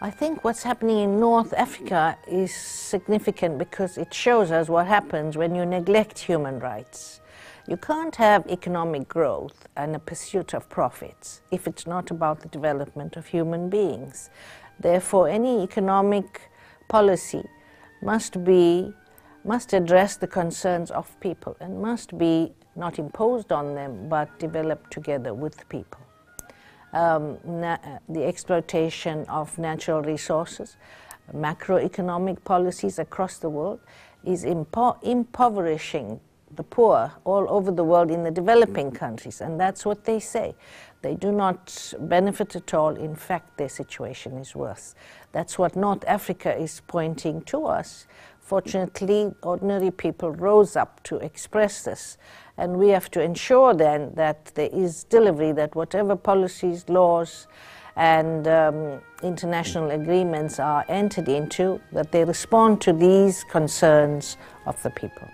I think what's happening in North Africa is significant because it shows us what happens when you neglect human rights. You can't have economic growth and a pursuit of profits if it's not about the development of human beings. Therefore, any economic policy must be must address the concerns of people and must be not imposed on them but developed together with people um, the exploitation of natural resources, macroeconomic policies across the world is impo impoverishing the poor all over the world in the developing countries, and that's what they say. They do not benefit at all. In fact, their situation is worse. That's what North Africa is pointing to us. Fortunately, ordinary people rose up to express this and we have to ensure then that there is delivery, that whatever policies, laws, and um, international agreements are entered into, that they respond to these concerns of the people.